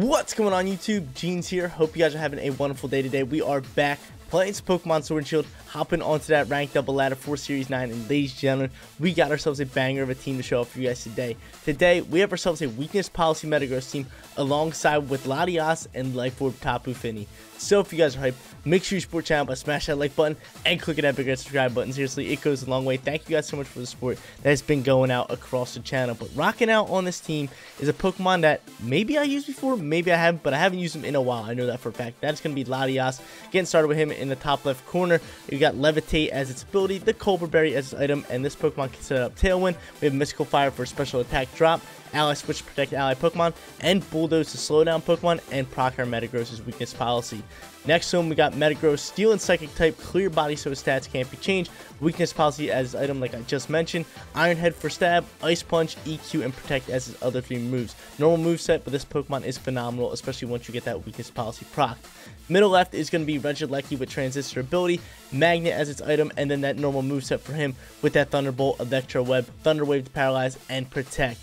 What's going on YouTube? Jeans here. Hope you guys are having a wonderful day today. We are back playing some Pokemon Sword and Shield, hopping onto that ranked double ladder for Series 9. And ladies and gentlemen, we got ourselves a banger of a team to show up for you guys today. Today, we have ourselves a weakness policy Metagross team alongside with Latias and Life Orb Tapu Fini. So if you guys are hyped, make sure you support channel by smashing that like button and clicking that big red subscribe button. Seriously, it goes a long way. Thank you guys so much for the support that has been going out across the channel. But rocking out on this team is a Pokemon that maybe I used before, maybe I haven't, but I haven't used him in a while. I know that for a fact. That's going to be Latias. Getting started with him in the top left corner. We got Levitate as its ability, the Colbur Berry as its item, and this Pokemon can set up Tailwind. We have Mystical Fire for special attack drop. Ally Switch to protect ally Pokemon, and Bulldoze to slow down Pokemon, and proc our Metagross's weakness policy. Next to him, we got Metagross, Steel and Psychic type, clear body so his stats can't be changed, weakness policy as his item like I just mentioned, Iron Head for stab, Ice Punch, EQ, and Protect as his other three moves. Normal move set, but this Pokemon is phenomenal, especially once you get that weakness policy proc. Middle left is going to be Regieleki with Transistor ability, Magnet as its item, and then that normal move set for him with that Thunderbolt, Electro Web, Thunder Wave to paralyze, and protect.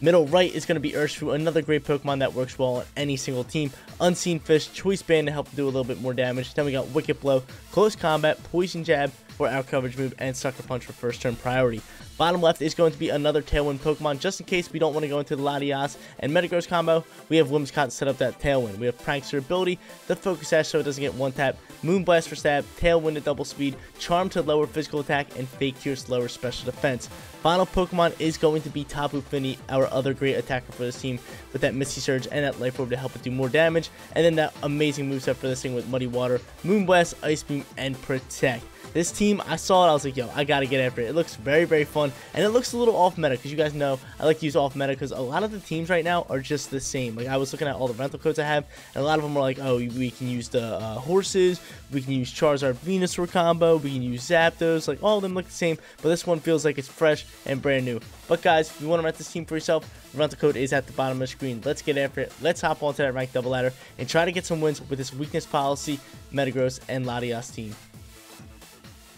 Middle right is going to be Urshifu, another great Pokemon that works well on any single team. Unseen Fist, Choice Band to help do a little bit more damage. Then we got Wicked Blow, Close Combat, Poison Jab for our coverage move, and Sucker Punch for first turn priority. Bottom left is going to be another Tailwind Pokemon, just in case we don't want to go into the Latias and Metagross combo. We have Whimsicott set up that Tailwind. We have Prankster ability, the Focus Sash so it doesn't get one tap, Moonblast for stab, Tailwind to double speed, Charm to lower physical attack, and Fake Tears to lower special defense. Final Pokemon is going to be Tapu Fini, our other great attacker for this team, with that Misty Surge and that Life Orb to help it do more damage, and then that amazing moveset for this thing with Muddy Water, Moonblast, Ice Beam, and Protect. This team, I saw it, I was like, yo, I gotta get after it. It looks very, very fun, and it looks a little off meta, because you guys know I like to use off meta, because a lot of the teams right now are just the same. Like, I was looking at all the rental codes I have, and a lot of them are like, oh, we can use the uh, horses, we can use Charizard Venusaur combo, we can use Zapdos, like, all of them look the same, but this one feels like it's fresh and brand new. But guys, if you want to rent this team for yourself, rental code is at the bottom of the screen. Let's get after it. Let's hop onto that ranked double ladder and try to get some wins with this weakness policy, Metagross, and Latias team.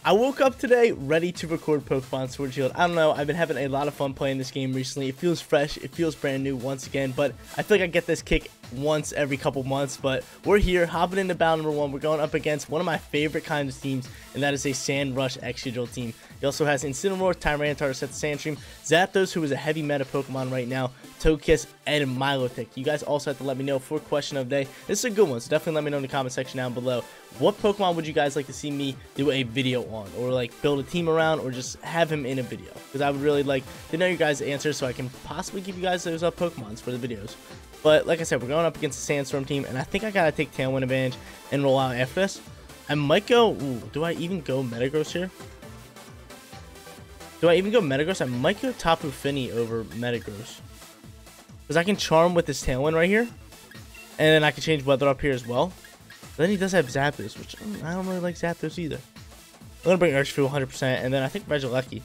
I woke up today ready to record Pokemon Sword Shield. I don't know, I've been having a lot of fun playing this game recently. It feels fresh, it feels brand new once again, but I feel like I get this kick once every couple months. But we're here, hopping into battle number one. We're going up against one of my favorite kinds of teams, and that is a Sand Rush Excadrill team. He also has Incineroar, Tyranitar set Sandstream, Zapdos, who is a heavy meta Pokemon right now, Togekiss, and Milotic. You guys also have to let me know for question of the day. This is a good one, so definitely let me know in the comment section down below. What Pokemon would you guys like to see me do a video on, or like build a team around, or just have him in a video? Because I would really like to know your guys' answers so I can possibly give you guys those uh, Pokemons for the videos. But like I said, we're going up against the Sandstorm team, and I think I gotta take Tailwind advantage and roll out after this. I might go. Ooh, do I even go Metagross here? Do I even go Metagross? I might go Tapu Fini over Metagross. Because I can Charm with this Tailwind right here. And then I can change Weather up here as well. But then he does have Zapdos, which mm, I don't really like Zapdos either. I'm going to bring Urshifu 100%, and then I think Regieleki.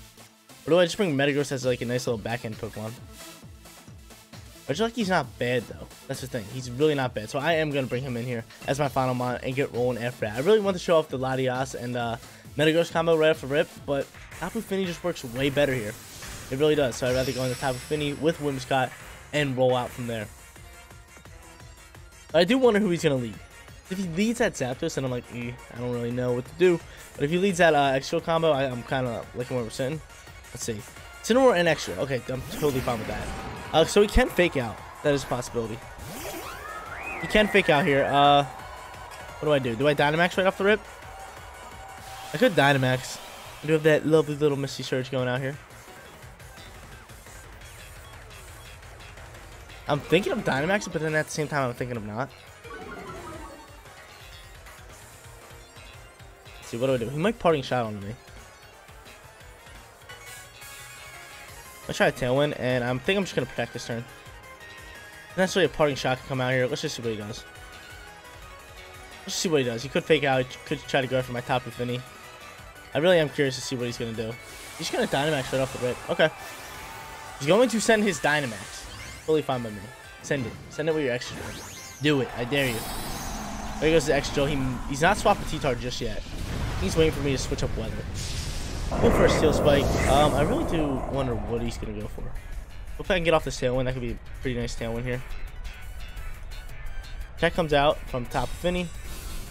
Or do I just bring Metagross as like a nice little back-end Pokemon? Regieleki's not bad, though. That's the thing. He's really not bad. So I am to bring him in here as my final mon and get rolling after that. I really want to show off the Latias and uh, Metagross combo right off the rip, but Tapu Fini just works way better here. It really does. So I'd rather go into Tapu Fini with Whimsicott and roll out from there. I do wonder who he's to lead. If he leads that Zapdos, then I'm like, eh, I don't really know what to do. But if he leads that uh, Excadrill combo, I, am kind of liking where we're sitting. Let's see. Incineroar and Excadrill. Okay, I'm totally fine with that. Uh, so he can fake out. That is a possibility. He can fake out here. Uh, what do I do? Do I Dynamax right off the rip? I could Dynamax. I do have that lovely little Misty Surge going out here. I'm thinking of Dynamax, but then at the same time, I'm thinking of not. Let's see, what do I do? He might parting shot on me. Let's try a Tailwind, and I think I'm just going to protect this turn. That's really a parting shot can come out here. Let's just see what he does. Let's see what he does. He could fake out. He could try to go for my Tapu Fini. I really am curious to see what he's going to do. He's going to Dynamax right off the rip. Okay. He's going to send his Dynamax. Fully fine by me. Send it. Send it with your Excadrill Do it. I dare you. There goes the Excadrill he, He's not swapping T-Tar just yet. He's waiting for me to switch up weather. Go for a Steel Spike. Um, I really do wonder what he's to go for. Hope I can get off this Tailwind. That could be a pretty nice Tailwind here. Check comes out from Tapu Fini,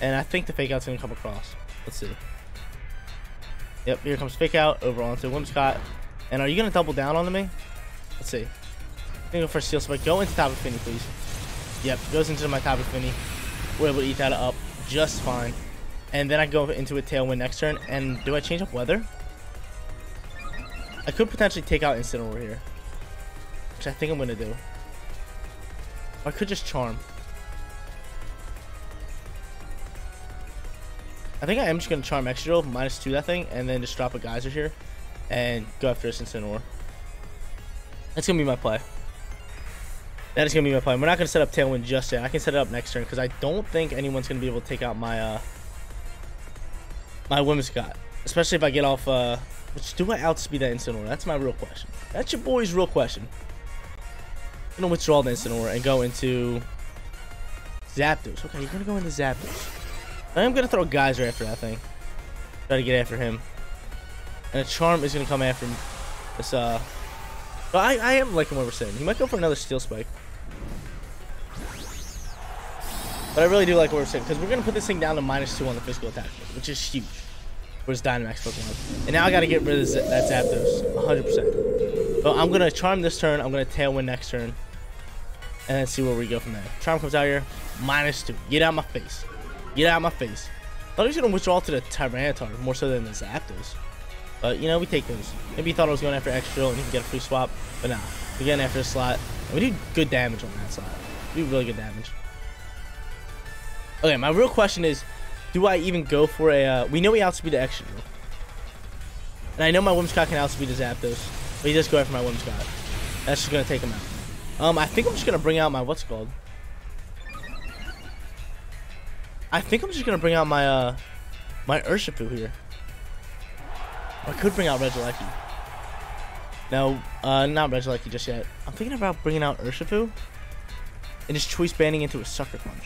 and I think the fake out's gonna come across. Let's see. Yep, here comes fake out over onto Whimsicott. And are you gonna double down on me? Let's see. I'm gonna go for a Steel Spike. Go into Tapu Fini, please. Yep, goes into my Tapu Fini. We're able to eat that up just fine. And then I go into a Tailwind next turn. And do I change up weather? I could potentially take out Incineroar here. Which I think I'm gonna do. Or I could just Charm. I think I am just going to Charm Excadrill, minus 2 that thing, and then just drop a Geyser here, and go after this Incineroar. That's going to be my play. That is going to be my play. We're not going to set up Tailwind just yet. I can set it up next turn, because I don't think anyone's going to be able to take out my, uh, my Whimsicott. Especially if I get off, uh, which do I outspeed that Incineroar? That's my real question. That's your boy's real question. I'm to withdraw the Incineroar and go into Zapdos. Okay, you're to go into Zapdos. I am to throw Geyser after that thing. Try to get after him. And a Charm is to come after this, uh... But I, I am liking what we're saying. He might go for another Steel Spike. But I really do like what we're saying. Because we're to put this thing down to minus 2 on the physical attack. Which is huge. His Dynamax Pokemon. And now I got to get rid of that Zapdos. 100%. But I'm to Charm this turn. I'm to Tailwind next turn. And then see where we go from there. Charm comes out here. Minus 2. Get out of my face. Get out of my face. Thought he was to withdraw to the Tyranitar more so than the Zapdos. But, you know, we take those. Maybe he thought I was going after Excadrill and he can get a free swap. But nah, we're getting after a slot. And we do good damage on that slot. We do really good damage. Okay, my real question is, do I even go for a... Uh, we know we outspeed the Excadrill. And I know my Whimsicott can outspeed the Zapdos. But he just go after my Whimsicott. That's just going to take him out. Um, I think I'm just going to bring out my... What's called? I think I'm just gonna bring out my uh my Urshifu here. I could bring out Regieleki. No, uh, not Regieleki just yet. I'm thinking about bringing out Urshifu and just choice banding into a Sucker Punch.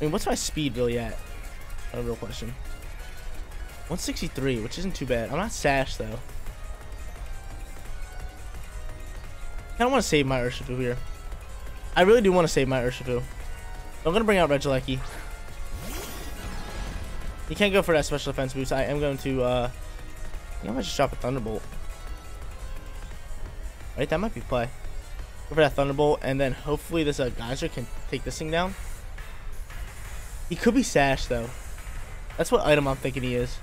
I mean, what's my speed really at? A real question. 163, which isn't too bad. I'm not Sash, though. I of want to save my Urshifu here. I really do want to save my Urshifu. I'm going to bring out Regieleki. You can't go for that special defense boost. I am going to, uh... You know, I just drop a Thunderbolt. Right, that might be play. Go for that Thunderbolt, and then hopefully this uh, Geyser can take this thing down. He could be Sash, though. That's what item I'm thinking he is.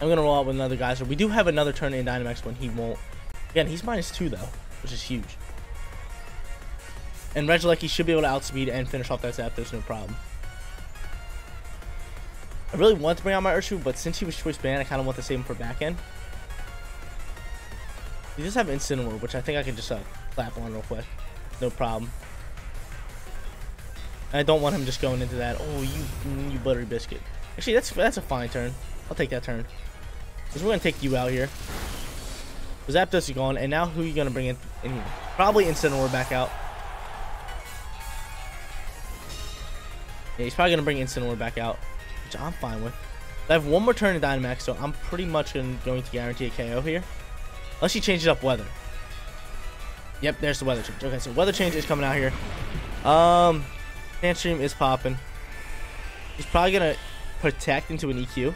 I'm going to roll out with another Geyser. We do have another turn in Dynamax when he won't. Again, he's minus two, though, which is huge. And Regieleki should be able to outspeed and finish off that Zapdos, no problem. I really want to bring out my Urshifu, but since he was choice banned, I kind of want to save him for back end. He does have Incineroar, which I think I can just uh, clap on real quick. No problem. I don't want him just going into that. Oh, you you buttery biscuit. Actually, that's that's a fine turn. I'll take that turn. Because we're going to take you out here. Zapdos is gone, and now who are you going to bring in, in here? Probably Incineroar back out. Yeah, he's probably going to bring Incineroar back out, which I'm fine with. I have one more turn in Dynamax, so I'm pretty much going to guarantee a KO here. Unless he changes up weather. Yep, there's the weather change. Okay, so weather change is coming out here. Um, Sandstream is popping. He's probably to protect into an EQ.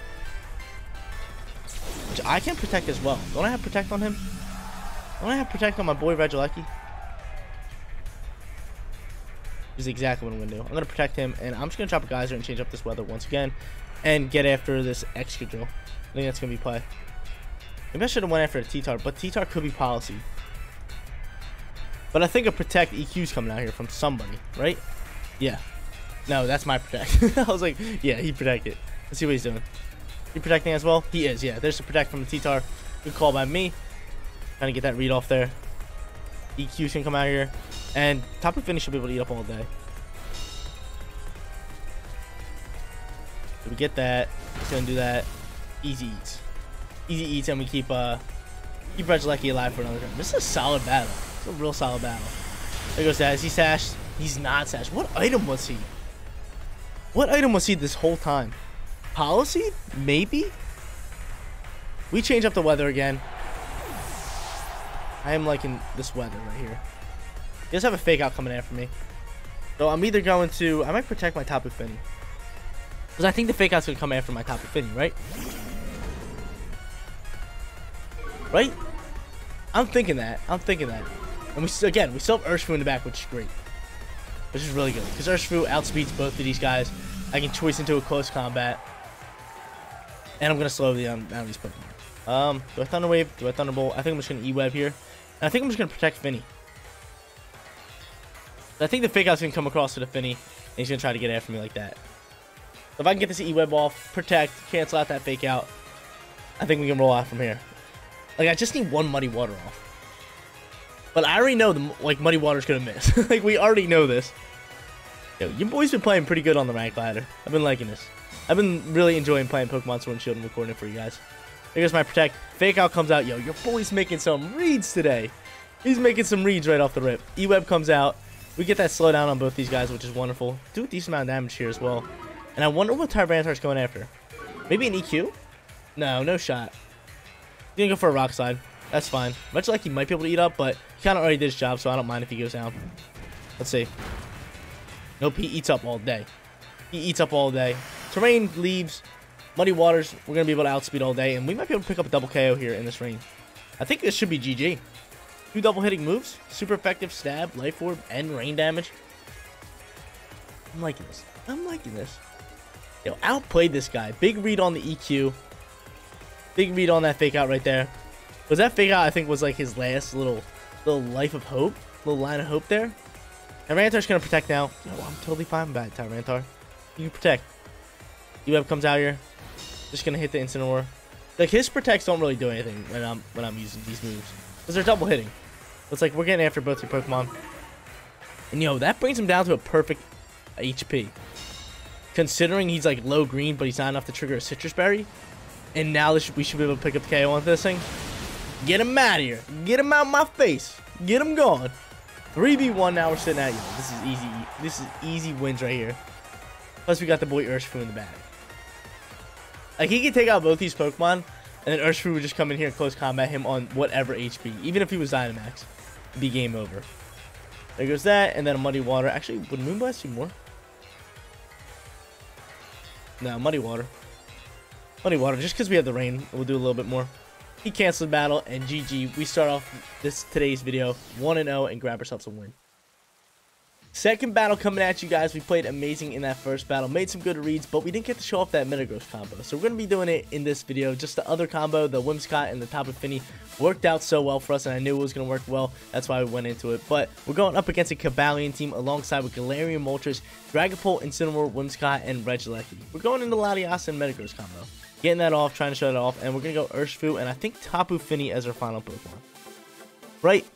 Which I can protect as well. Don't I have protect on him? Don't I have protect on my boy Regieleki? is exactly what I'm to do. I'm to protect him, and I'm just to drop a geyser and change up this weather once again, and get after this Excadrill. I think that's to be play. Maybe I should have went after a T-Tar, but T-Tar could be policy. But I think a protect EQ is coming out here from somebody, right? Yeah. No, that's my protect. I was like, yeah, he protected. Let's see what he's doing. He protecting as well? He is, yeah. There's a protect from the T-Tar. Good call by me. Trying to get that read off there. EQ's can come out here. And Tapu finish should be able to eat up all day. So we get that. He's gonna do that. Easy eats. Easy eats and we keep uh keep Regieleki alive for another turn. This is a solid battle. It's a real solid battle. There goes that. Is he sashed? He's not Sash. What item was he? What item was he this whole time? Policy? Maybe? We change up the weather again. I am liking this weather right here. He have a fake out coming after me. So I'm either going to... I might protect my Tapu Fini. Because I think the fake out's going to come after my Tapu Fini, right? Right? I'm thinking that. I'm thinking that. And we again, we still have Urshifu in the back, which is great. Which is really good. Because Urshifu outspeeds both of these guys. I can choice into a close combat. And I'm going to slow the um, down these Pokemon. Um, do I Thunder Wave? Do I Thunderbolt? I think I'm just going to E-Web here. And I think I'm just going to protect Fini. I think the Fake Out's going to come across to the Fini. And he's going to try to get after me like that. So if I can get this E-Web off, protect, cancel out that Fake Out, I think we can roll out from here. Like, I just need one Muddy Water off. But I already know, the like, Muddy Water's to miss. like, we already know this. Yo, your boys been playing pretty good on the rank ladder. I've been liking this. I've been really enjoying playing Pokemon Sword and Shield and recording it for you guys. Here's my Protect. Fake Out comes out. Yo, your boy's making some reads today. He's making some reads right off the rip. E-Web comes out. We get that slowdown on both these guys, which is wonderful. Do a decent amount of damage here as well. And I wonder what Tyranitar's going after. Maybe an EQ? No, no shot. He's gonna go for a Rock Slide. That's fine. Much like he might be able to eat up, but he kind of already did his job, so I don't mind if he goes down. Let's see. Nope, he eats up all day. He eats up all day. Terrain leaves. Muddy Waters, we're going to be able to outspeed all day, and we might be able to pick up a double KO here in this range. I think this should be GG. Two double hitting moves, super effective stab, life orb, and rain damage. I'm liking this. I'm liking this. Yo, outplayed this guy. Big read on the EQ. Big read on that fake out right there. Was that fake out, I think, was like his last little little life of hope? Little line of hope there? Tyranitar's gonna protect now. Yo, I'm totally fine with that, Tyranitar. You can protect. U-Web comes out here. Just gonna hit the Incineroar. Like his protects don't really do anything when I'm when I'm using these moves. Because they're double hitting. It's like we're getting after both your Pokemon. And yo, that brings him down to a perfect HP. Considering he's like low green, but he's not enough to trigger a Sitrus Berry. And now this, we should be able to pick up KO on this thing. Get him out of here. Get him out my face. Get him gone. 3v1 now we're sitting at you. This is easy. This is easy wins right here. Plus we got the boy Urshifu in the back. Like he could take out both these Pokemon, and then Urshifu would just come in here and close combat him on whatever HP. Even if he was Dynamax, it'd be game over. There goes that, and then a Muddy Water. Actually, would Moonblast do more? No, Muddy Water. Muddy Water, just because we have the rain, we'll do a little bit more. He canceled the battle, and GG. We start off this today's video 1-0 and grab ourselves a win. Second battle coming at you guys. We played amazing in that first battle. Made some good reads, but we didn't get to show off that Metagross combo. So we're going to be doing it in this video. Just the other combo, the Whimsicott and the Tapu Fini worked out so well for us, and I knew it was going to work well. That's why we went into it. But we're going up against a Cobalion team alongside with Galarian Moltres, Dragapult, Incineroar, Whimsicott, and Regieleki. We're going into Latias and Metagross combo. Getting that off, trying to shut it off, and we're going to go Urshifu and I think Tapu Fini as our final Pokemon. Right?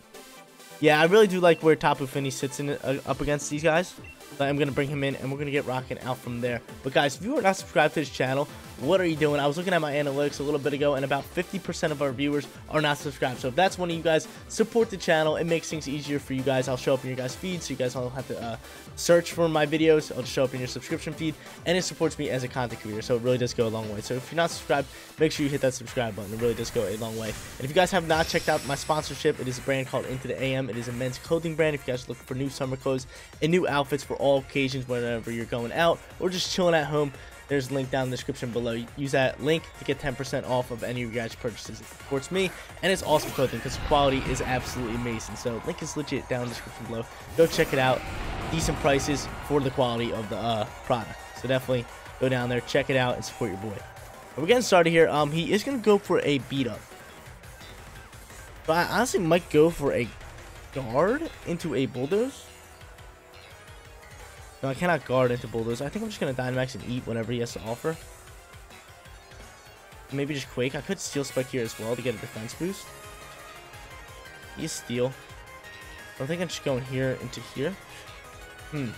Yeah, I really do like where Tapu Fini sits in uh, up against these guys. I'm going to bring him in, and we're going to get rocking out from there. But guys, if you are not subscribed to this channel, what are you doing? I was looking at my analytics a little bit ago, and about 50% of our viewers are not subscribed. So if that's one of you guys, support the channel. It makes things easier for you guys. I'll show up in your guys' feed, so you guys don't have to uh, search for my videos. I'll just show up in your subscription feed, and it supports me as a content creator. So it really does go a long way. So if you're not subscribed, make sure you hit that subscribe button. It really does go a long way. And if you guys have not checked out my sponsorship, it is a brand called Into the AM. It is a men's clothing brand. If you guys are looking for new summer clothes and new outfits for all occasions, whenever you're going out or just chilling at home, there's a link down in the description below. Use that link to get 10% off of any of your guys' purchases. It supports me, and it's awesome clothing because the quality is absolutely amazing. So link is legit down in the description below. Go check it out. Decent prices for the quality of the uh, product. So definitely go down there, check it out, and support your boy. We're getting started here. Um, he is gonna go for a beat up. But I honestly might go for a guard into a bulldoze. No, I cannot guard into Bulldoze. I think I'm just going to Dynamax and eat whatever he has to offer. Maybe just Quake. I could Steel Spike here as well to get a defense boost. He's Steel. I think I'm just going here into here. Hmm.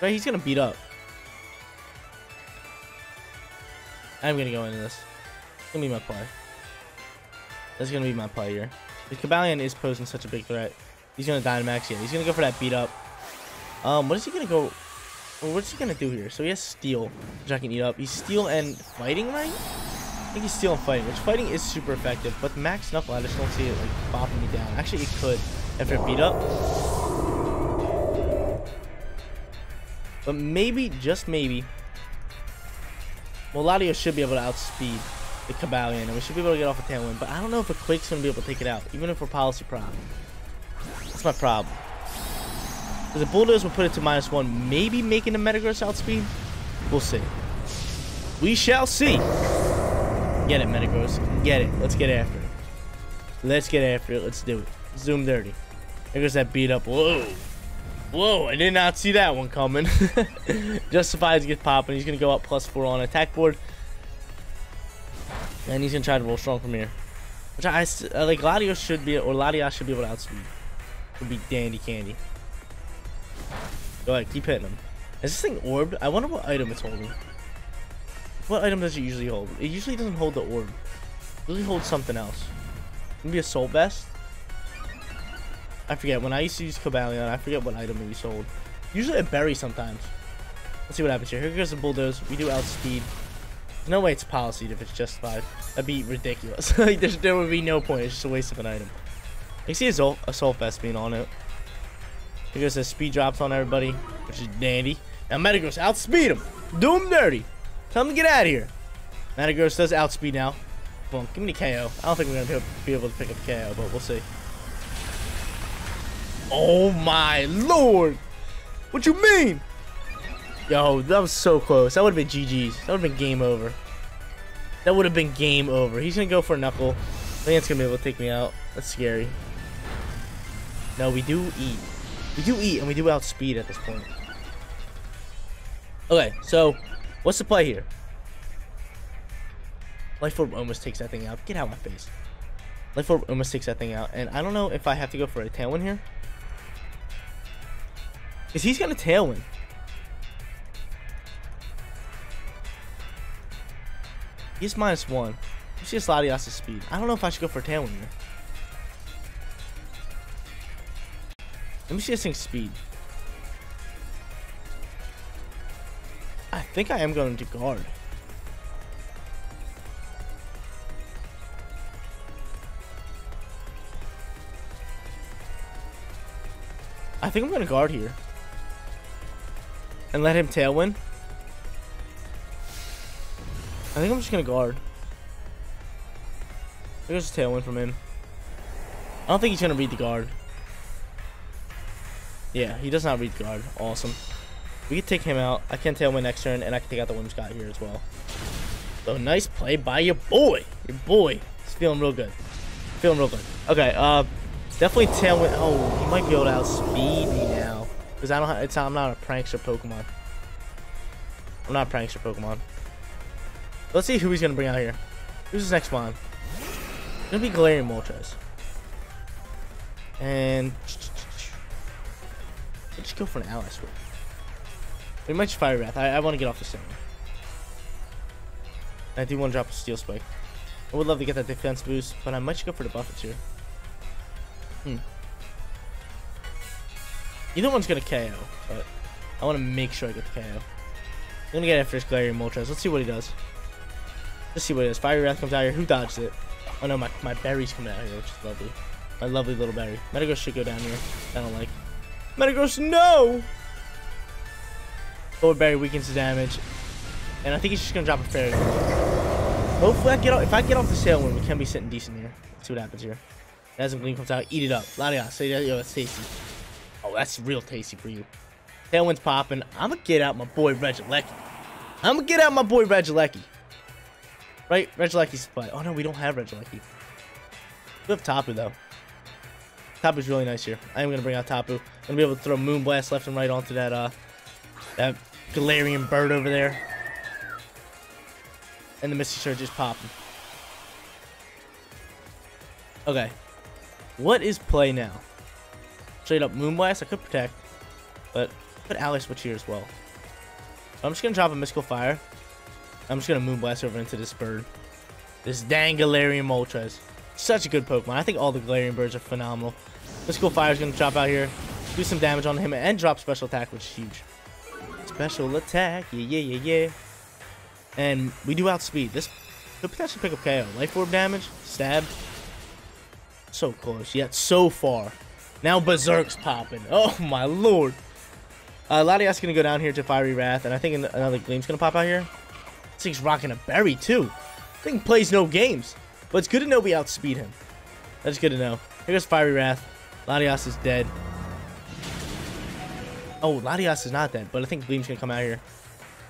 Right, he's going to beat up. I'm going to go into this. It's going to be my play. That's going to be my play here. The Cobalion is posing such a big threat. He's going to Dynamax. Yeah, he's going to go for that beat up. Um, what is he going to go... Well, what's he going to do here? So he has Steel, which I can eat up. He's Steel and Fighting, right? I think he's stealing fighting, which fighting is super effective, but max knuckle, I just don't see it like bopping me down. Actually, it could if it beat up. But maybe, just maybe, Latios should be able to outspeed the Cobalion, and we should be able to get off a tailwind. But I don't know if a Quake's going to be able to take it out, even if we're policy prop. That's my problem. Because the Bulldoze will put it to minus one, maybe making the Metagross outspeed. We'll see. We shall see. Get it, Metagross. Get it. Let's get after it. Let's get after it. Let's do it. Zoom dirty. There goes that beat up. Whoa. Whoa, I did not see that one coming. Justified gets popping. He's going to go up plus four on attack board. And he's to try to roll strong from here. Which I, uh, like, Latios should be, or Latias should be able to outspeed. Would be dandy candy. Go ahead, keep hitting him. Is this thing orbed? I wonder what item it's holding. What item does it usually hold? It usually doesn't hold the orb. It usually holds something else. Maybe Assault Vest? I forget. When I used to use Cobalion, I forget what item we sold. Usually a berry sometimes. Let's see what happens here. Here goes the bulldoze. We do outspeed. No way it's policy if it's justified. That'd be ridiculous. like there would be no point. It's just a waste of an item. You see a soul, Assault Vest being on it. Here goes the speed drops on everybody, which is dandy. Now Metagross, outspeed him. Do him dirty. Tell him to get out of here. Metagross does outspeed now. Boom, give me the KO. I don't think we're going to be able to pick up KO, but we'll see. Oh my lord! What you mean? Yo, that was so close. That would have been GG's. That would have been game over. That would have been game over. He's going to go for a knuckle. It's going to be able to take me out. That's scary. No, we do eat. We do eat, and we do outspeed at this point. Okay, so, what's the play here? Life Orb almost takes that thing out. Get out of my face. Life Orb almost takes that thing out, and I don't know if I have to go for a Tailwind here. Because he's got a Tailwind. He's minus one. You see Latias' speed. I don't know if I should go for Tailwind here. Let me see this thing's speed. I think I am going to guard. I think I'm going to guard here. And let him tailwind. I think I'm just to guard. There's a tailwind from him. I don't think he's to read the guard. Yeah, he does not read guard. Awesome. We can take him out. I can tailwind next turn, and I can take out the Whimsicott here as well. So nice play by your boy. Your boy. He's feeling real good. Feeling real good. Okay, uh, definitely tailwind. Oh, he might be able to outspeed me now. Because I don't have, it's, I'm not a prankster Pokemon. I'm not a prankster Pokemon. Let's see who he's going to bring out here. Who's his next one? It's going to be Galarian Moltres. And Let's just go for an ally switch. We might just fire wrath. I, I want to get off the center. I do want to drop a steel spike. I would love to get that defense boost, but I might just go for the buffets here. Hmm. Either one's gonna KO, but I want to make sure I get the KO. I'm gonna get after this Galarian Moltres. Let's see what he does. Let's see what it is. Fire Wrath comes out here. Who dodged it? Oh no, my, my berry's coming out here, which is lovely. My lovely little berry. Metagross should go down here. I don't like. Metagross, no! Forward berry weakens the damage. And I think he's just gonna drop a fairy. Hopefully I get off if I get off the Tailwind, we can be sitting decent here. Let's see what happens here. Dazzling Gleam comes out, eat it up. Latias, say that yo, it's tasty. Oh, that's real tasty for you. Tailwind's popping. I'm gonna get out my boy Regieleki. I'm gonna get out my boy Regieleki. Right? Regieleki's play. Oh no, we don't have Regieleki. We have Tapu though. Tapu's really nice here. I am going to bring out Tapu. I'm to be able to throw Moonblast left and right onto that, uh, that Galarian bird over there. And the Misty Surge is popping. Okay. What is play now? Straight up Moonblast. I could protect. But put Ally Switch here as well. I'm just going to drop a Mystical Fire. I'm just going to Moonblast over into this bird. This dang Galarian Moltres. Such a good Pokemon. I think all the Galarian birds are phenomenal. Mystical Fire is going to drop out here, do some damage on him, and drop Special Attack, which is huge. Special Attack, yeah, yeah, yeah, yeah. And we do outspeed. This Could potentially pick up KO. Life Orb damage. Stab. So close, yet so far. Now Berserk's popping. Oh my lord. Uh, Latias gonna go down here to Fiery Wrath, and I think another Gleam's gonna pop out here. Thing's rocking a berry too. Thing plays no games, but it's good to know we outspeed him. That's good to know. Here goes Fiery Wrath. Latias is dead. Oh, Latias is not dead, but I think Gleam's gonna come out here.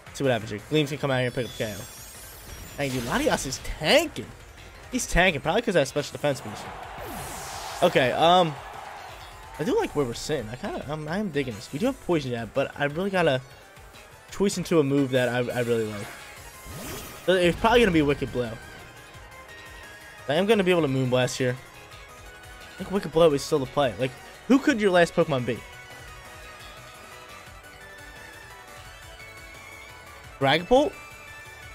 Let's see what happens here. Gleam's gonna come out here and pick up KO. Dang, dude, Latias is tanking. He's tanking, probably because that special defense boost. Okay, um, I do like where we're sitting. I kind of, um, I am digging this. We do have poison jab, but I really gotta choice into a move that I, I really like. It's probably gonna be Wicked Blow. I am gonna be able to Moonblast here. I think Wicked Blow is still the play. Like, who could your last Pokemon be? Dragapult?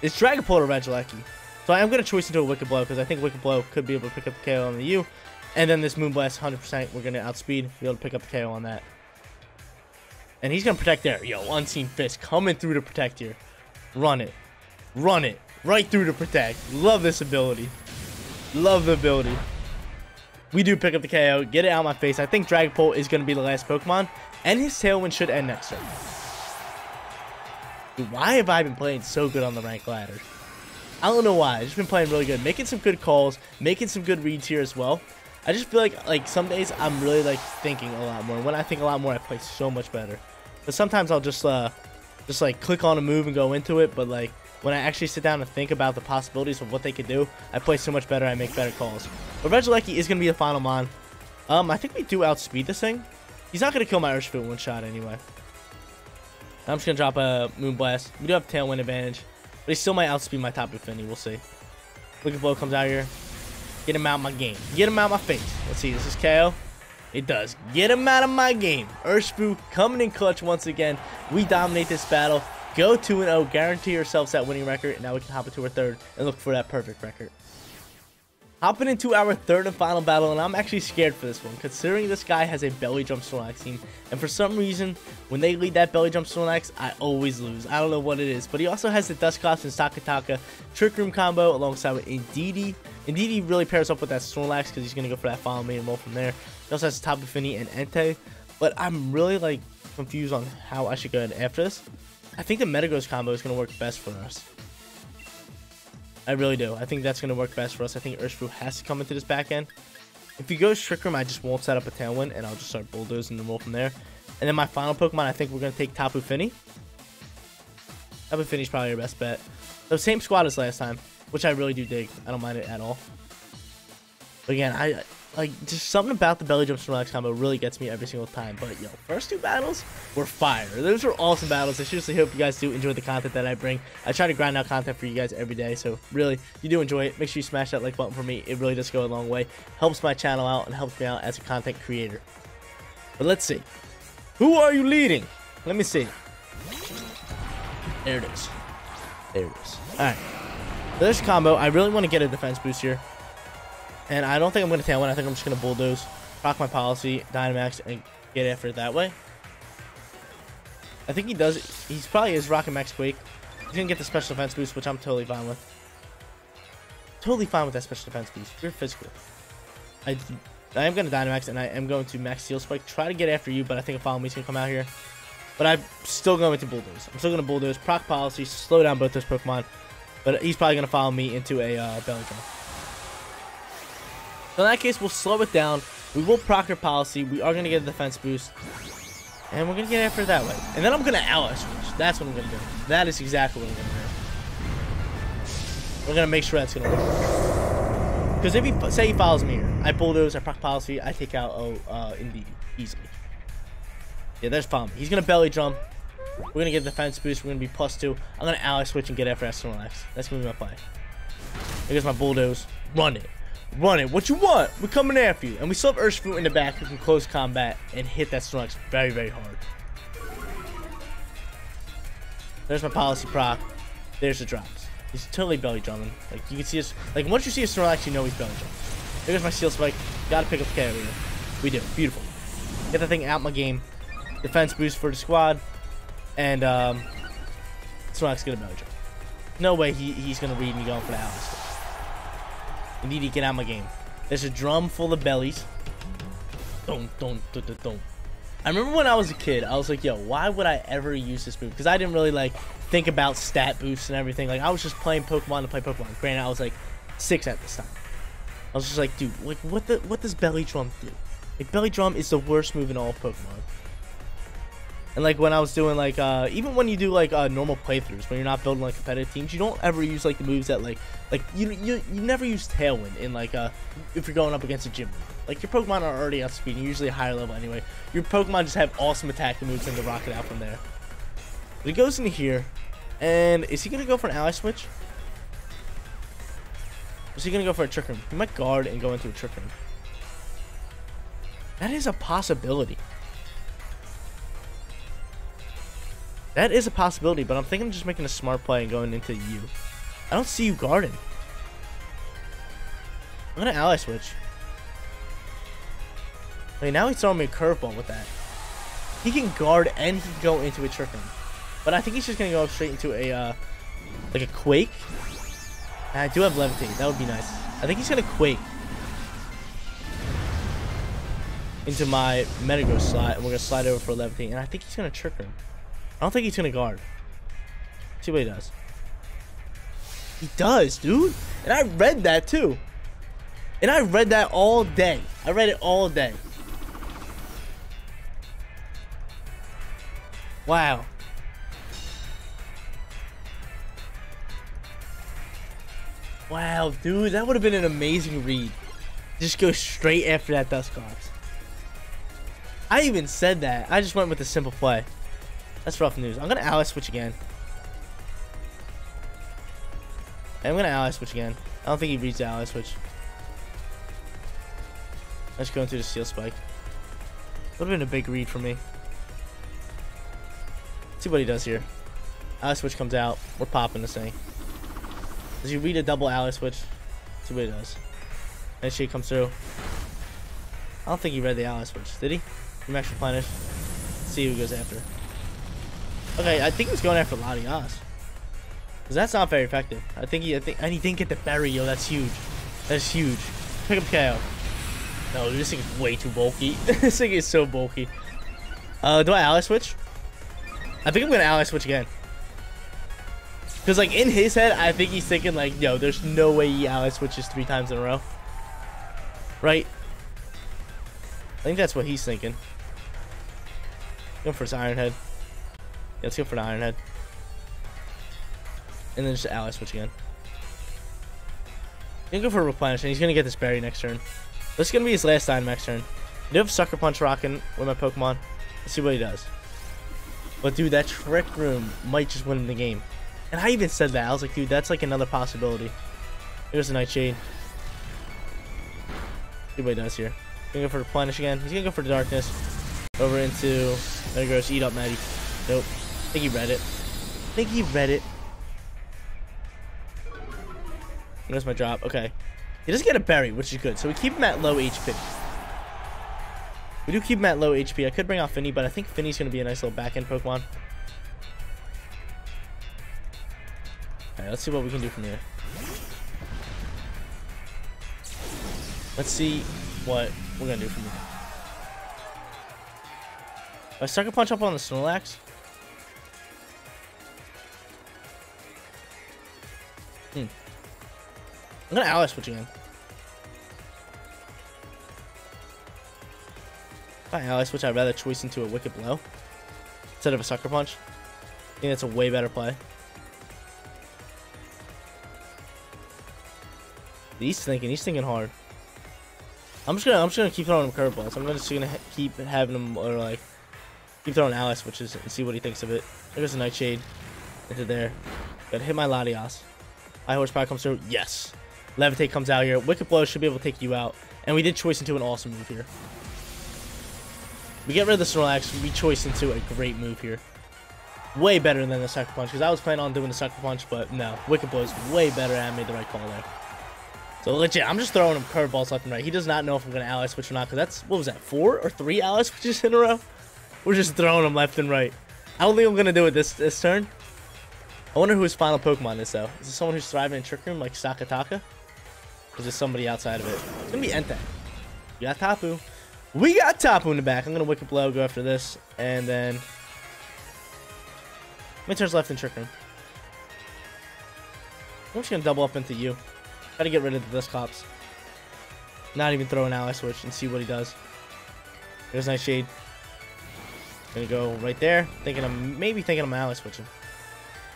It's Dragapult or Regieleki. So I am going to choice into a Wicked Blow because I think Wicked Blow could be able to pick up the KO on the U. And then this Moonblast, 100%, we're going to outspeed, be able to pick up the KO on that. And he's going to protect there. Yo, Unseen Fist coming through to protect here. Run it. Run it. Right through to protect. Love this ability. Love the ability. We do pick up the KO. Get it out of my face. I think Dragapult is going to be the last Pokemon. And his Tailwind should end next turn. Dude, why have I been playing so good on the rank ladder? I don't know why. I've just been playing really good. Making some good calls. Making some good reads here as well. I just feel like like some days I'm really like thinking a lot more. When I think a lot more, I play so much better. But sometimes I'll just uh just like click on a move and go into it. But like when I actually sit down and think about the possibilities of what they could do, I play so much better. I make better calls. But Regieleki is gonna be the final mon. Um, I think we do outspeed this thing. He's not gonna kill my Urshifu one shot anyway. I'm just gonna drop a Moonblast. We do have Tailwind advantage, but he still might outspeed my Tapu Fini. We'll see. Wicked Blow comes out here. Get him out of my game. Get him out of my face. Let's see. This is KO. It does. Get him out of my game. Urshifu coming in clutch once again. We dominate this battle. Go 2-0. Guarantee yourselves that winning record. and Now we can hop into our third and look for that perfect record. Hopping into our third and final battle, and I'm actually scared for this one, considering this guy has a Belly Drum Snorlax team, and for some reason, when they lead that Belly Drum Snorlax, I always lose. I don't know what it is, but he also has the Dusclops and Stakataka Trick Room combo alongside with Indeedee. Indeedee really pairs up with that Snorlax because he's going to go for that Follow Me and roll from there. He also has Tapu Fini and Entei, but I'm really like confused on how I should go after this. I think the Metagross combo is going to work best for us. I really do. I think that's going to work best for us. I think Urshifu has to come into this back end. If he goes Trick Room, I just won't set up a Tailwind, and I'll just start Bulldozing and roll from there. And then my final Pokemon, I think we're going to take Tapu Fini. Tapu Fini's probably our best bet. The same squad as last time, which I really do dig. I don't mind it at all. But again, I like, just something about the belly drum Snorlax combo really gets me every single time. But, yo, first two battles were fire. Those were awesome battles. I seriously hope you guys do enjoy the content that I bring. I try to grind out content for you guys every day. So, really, you do enjoy it. Make sure you smash that like button for me. It really does go a long way. Helps my channel out and helps me out as a content creator. But let's see. Who are you leading? Let me see. There it is. There it is. Alright. This combo, I really want to get a defense boost here. And I don't think I'm going to Tailwind. I think I'm just going to Bulldoze, rock my policy, Dynamax, and get after it that way. I think he does. He's probably is rocking Max Quake. He's going to get the special defense boost, which I'm totally fine with. Totally fine with that special defense boost. You're physical. I, I am going to Dynamax, and I am going to Max Steel Spike. Try to get after you, but I think a Follow Me's going to come out here. But I'm still going to Bulldoze. I'm still going to Bulldoze, proc policy, slow down both those Pokemon. But he's probably going to follow me into a uh, Belly Drum. So in that case, we'll slow it down. We will Proctor policy. We are going to get a defense boost. And we're going to get after it that way. And then I'm going to ally switch. That's what I'm going to do. That is exactly what I'm going to do. We're going to make sure that's going to work. Because if he, say he follows me here, I bulldoze, I proc policy, I take out, oh, uh, Indeedee, easily. Yeah, there's me. He's going to belly drum. We're going to get defense boost. We're going to be plus two. I'm going to ally switch and get after Snorlax. That's going to be my play. Here's my bulldoze. Run it. Run it. What you want? We're coming after you. And we still have Urshifu in the back who can close combat and hit that Snorlax very, very hard. There's my policy proc. There's the drops. He's totally belly drumming. Like, you can see us. Like, once you see a Snorlax, you know he's belly drumming. There's my Steel Spike. Gotta pick up the carrier. We do. Beautiful. Get that thing out my game. Defense boost for the squad. And, um, Snorlax gonna belly drum. No way he, he's gonna read me going for the Alice. You need to get out of my game. There's a drum full of bellies. I remember when I was a kid, I was like, yo, why would I ever use this move? Because I didn't really, like, think about stat boosts and everything. Like, I was just playing Pokemon to play Pokemon. Granted, I was, like, six at this time. I was just like, dude, like, what the, what does Belly Drum do? Like, Belly Drum is the worst move in all Pokemon. And like when I was doing like uh even when you do like uh normal playthroughs when you're not building like competitive teams, you don't ever use like the moves that like like you you you never use Tailwind in like uh if you're going up against a gym. Like your Pokemon are already at speed, usually a higher level anyway. Your Pokemon just have awesome attacking moves and the rocket out from there. But he goes into here, and is he gonna go for an ally switch? Is he gonna go for a trick room? He might guard and go into a trick room. That is a possibility. That is a possibility, but I'm thinking of just making a smart play and going into you. I don't see you guarding. I'm gonna ally switch. Okay, now he's throwing me a curveball with that. He can guard and he can go into a trick room. But I think he's just gonna go straight into a uh, like a quake. And I do have levitate. That would be nice. I think he's gonna quake into my Metagross slot, and we're gonna slide over for levitate. And I think he's gonna trick him. I don't think he's gonna guard. See what he does. He does, dude. And I read that too. And I read that all day. I read it all day. Wow. Wow, dude, that would have been an amazing read. Just go straight after that dust Dusclops. I even said that. I just went with a simple play. That's rough news. I'm gonna ally switch again. I'm gonna ally switch again. I don't think he reads the ally switch. Let's go into the steel spike. Would have been a big read for me. Let's see what he does here. Ally switch comes out. We're popping this thing. Does he read a double ally switch? Let's see what he does. That shit comes through. I don't think he read the ally switch. Did he? Max replenish. See who goes after. Okay, I think he's going after Latias. Because that's not very effective. I think he, I think, and he didn't get the berry, yo. That's huge. That's huge. Pick up KO. No, this thing is way too bulky. this thing is so bulky. Uh, do I ally switch? I think I'm gonna ally switch again. Because, like, in his head, I think he's thinking, like, yo, there's no way he ally switches three times in a row. Right? I think that's what he's thinking. Going for his Iron Head. Yeah, let's go for the Iron Head. And then just ally switch again. He's gonna go for a replenish, and he's gonna get this berry next turn. This is gonna be his last Dynamax turn. I do have Sucker Punch rocking with my Pokemon. Let's see what he does. But dude, that Trick Room might just win the game. And I even said that. I was like, dude, that's like another possibility. Here's a Nightshade. See what he does here. Gonna go for replenish again. He's gonna go for the darkness. Over into there goes eat up Maddie. Nope. I think he read it. I think he read it. There's my drop. Okay. He does get a berry, which is good. So we keep him at low HP. We do keep him at low HP. I could bring out Fini, but I think Fini's going to be a nice little back-end Pokemon. Alright, let's see what we can do from here. Let's see what we're going to do from here. I Sucker Punch up on the Snorlax, I'm gonna ally switch again. If I ally switch, I'd rather choice into a Wicked Blow instead of a Sucker Punch. I think that's a way better play. He's thinking. He's thinking hard. I'm just gonna. I'm just gonna keep throwing him curveballs. I'm just gonna keep having him or like keep throwing ally switches and see what he thinks of it. There's a Nightshade into there. Gotta hit my Latias. High horsepower comes through. Yes. Levitate comes out here. Wicked Blow should be able to take you out. And we did choice into an awesome move here. We get rid of the Snorlax. We choice into a great move here. Way better than the Sucker Punch. Because I was planning on doing the Sucker Punch, but no. Wicked Blow is way better I made the right call there. So legit, I'm just throwing him curveballs left and right. He does not know if I'm going to ally switch or not. Because that's, what was that, four or three ally switches in a row? We're just throwing him left and right. I don't think I'm going to do it this, this turn. I wonder who his final Pokemon is, though. Is it someone who's thriving in Trick Room, like Stakataka? Is there somebody outside of it? It's gonna be Entei. We got Tapu. We got Tapu in the back. I'm gonna Wicked Blow, go after this, and then... My turn's left and Trick Room. I'm just gonna double up into you. Try to get rid of the Dusclops. Not even throw an ally switch and see what he does. There's Nightshade. Gonna go right there. Thinking I'm maybe thinking I'm ally switching.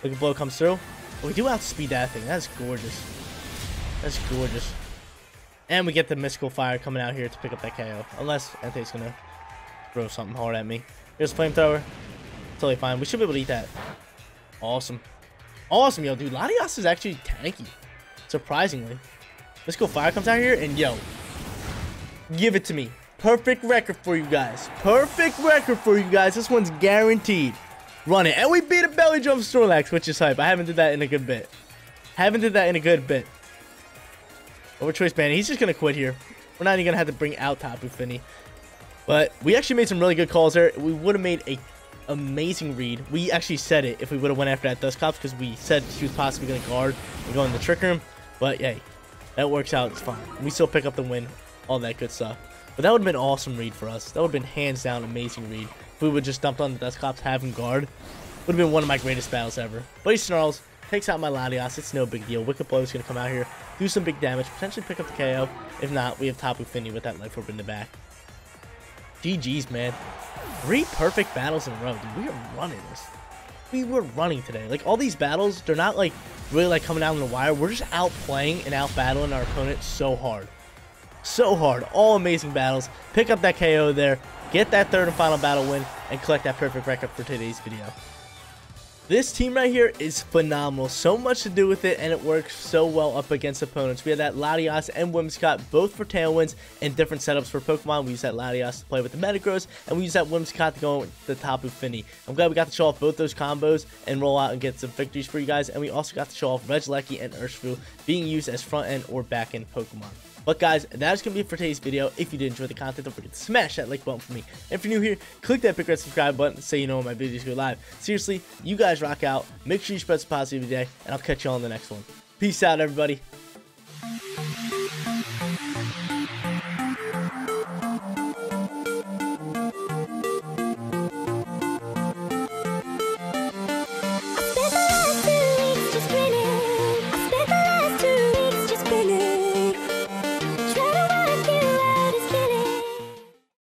Wicked Blow comes through. Oh, we do outspeed that thing. That's gorgeous. That's gorgeous. And we get the Mystical Fire coming out here to pick up that KO. Unless Entei's gonna throw something hard at me. Here's Flamethrower. Totally fine. We should be able to eat that. Awesome. Awesome, yo, dude. Latias is actually tanky. Surprisingly. Mystical Fire comes out here, and yo. Give it to me. Perfect record for you guys. Perfect record for you guys. This one's guaranteed. Run it. And we beat a Belly Drum Snorlax, which is hype. I haven't did that in a good bit. Haven't did that in a good bit. Overchoice Banner. He's just going to quit here. We're not even going to have to bring out Tapu Fini. But we actually made some really good calls there. We would have made a amazing read. We actually said it if we would have went after that Dusclops because we said she was possibly going to guard and go in the Trick Room. But, hey, that works out. It's fine. We still pick up the win. All that good stuff. But that would have been awesome read for us. That would have been hands down amazing read. If we would have just dumped on the Dusclops, him guard. Would have been one of my greatest battles ever. But he snarls, takes out my Latias. It's no big deal. Wicked Blow is going to come out here, do some big damage, potentially pick up the KO. If not, we have Tapu Fini with that Life Orb in the back. GG's, man. Three perfect battles in a row, dude. We are running this. We were running today. Like, all these battles, they're not, like, really, like, coming down the wire. We're just outplaying and outbattling our opponent so hard. So hard. All amazing battles. Pick up that KO there. Get that third and final battle win. And collect that perfect record for today's video. This team right here is phenomenal. So much to do with it, and it works so well up against opponents. We have that Latias and Whimsicott, both for tailwinds and different setups for Pokemon. We use that Latias to play with the Metagross, and we use that Whimsicott to go with the Tapu Fini. I'm glad we got to show off both those combos and roll out and get some victories for you guys. And we also got to show off Regieleki and Urshifu being used as front end or back end Pokemon. But guys, that is going to be it for today's video. If you did enjoy the content, don't forget to smash that like button for me. And if you're new here, click that big red subscribe button so you know when my videos go live. Seriously, you guys rock out. Make sure you spread some positivity today, and I'll catch you all in the next one. Peace out, everybody.